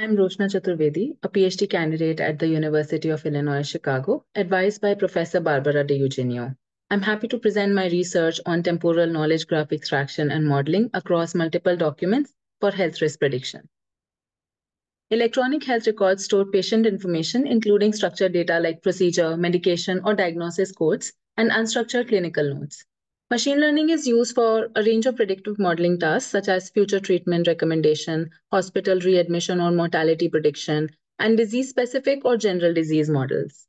I'm Rochana Chaturvedi, a PhD candidate at the University of Illinois Chicago, advised by Professor Barbara Di Eugenio. I'm happy to present my research on temporal knowledge graph extraction and modeling across multiple documents for health risk prediction. Electronic health records store patient information, including structured data like procedure, medication, or diagnosis codes, and unstructured clinical notes. Machine learning is used for a range of predictive modeling tasks, such as future treatment recommendation, hospital readmission or mortality prediction, and disease-specific or general disease models.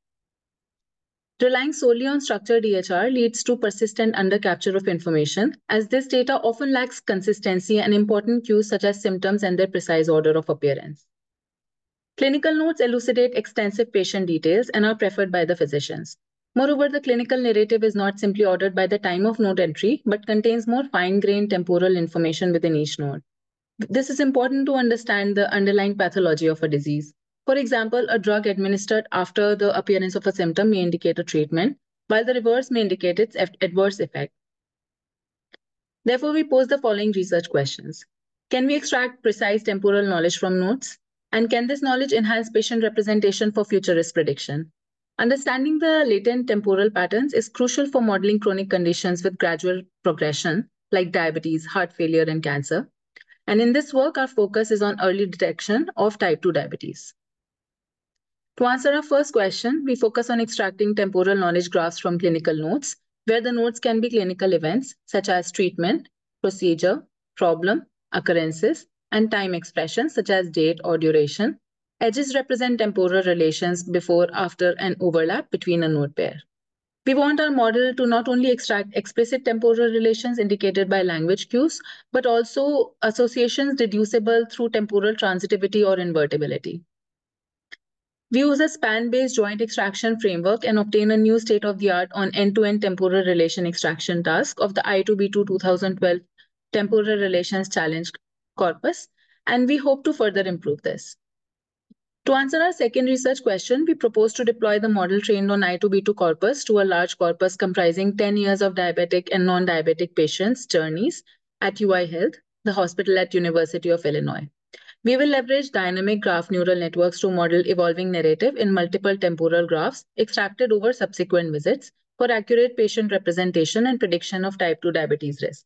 Relying solely on structured EHR leads to persistent undercapture of information, as this data often lacks consistency and important cues such as symptoms and their precise order of appearance. Clinical notes elucidate extensive patient details and are preferred by the physicians. Moreover, the clinical narrative is not simply ordered by the time of note entry, but contains more fine-grained temporal information within each note. This is important to understand the underlying pathology of a disease. For example, a drug administered after the appearance of a symptom may indicate a treatment, while the reverse may indicate its adverse effect. Therefore, we pose the following research questions. Can we extract precise temporal knowledge from notes? And can this knowledge enhance patient representation for future risk prediction? Understanding the latent temporal patterns is crucial for modeling chronic conditions with gradual progression, like diabetes, heart failure, and cancer. And in this work, our focus is on early detection of type 2 diabetes. To answer our first question, we focus on extracting temporal knowledge graphs from clinical notes, where the notes can be clinical events such as treatment, procedure, problem, occurrences, and time expressions such as date or duration, Edges represent temporal relations before, after, and overlap between a node pair. We want our model to not only extract explicit temporal relations indicated by language cues, but also associations deducible through temporal transitivity or invertibility. We use a span-based joint extraction framework and obtain a new state-of-the-art on end-to-end temporal relation extraction task of the I2B2 2012 Temporal Relations Challenge corpus, and we hope to further improve this. To answer our second research question, we propose to deploy the model trained on I2B2 corpus to a large corpus comprising 10 years of diabetic and non-diabetic patients' journeys at UI Health, the hospital at University of Illinois. We will leverage dynamic graph neural networks to model evolving narrative in multiple temporal graphs extracted over subsequent visits for accurate patient representation and prediction of type 2 diabetes risk.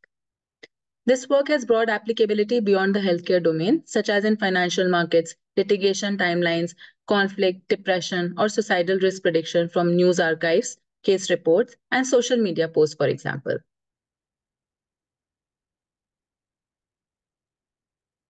This work has broad applicability beyond the healthcare domain, such as in financial markets, litigation timelines, conflict, depression, or societal risk prediction from news archives, case reports, and social media posts, for example.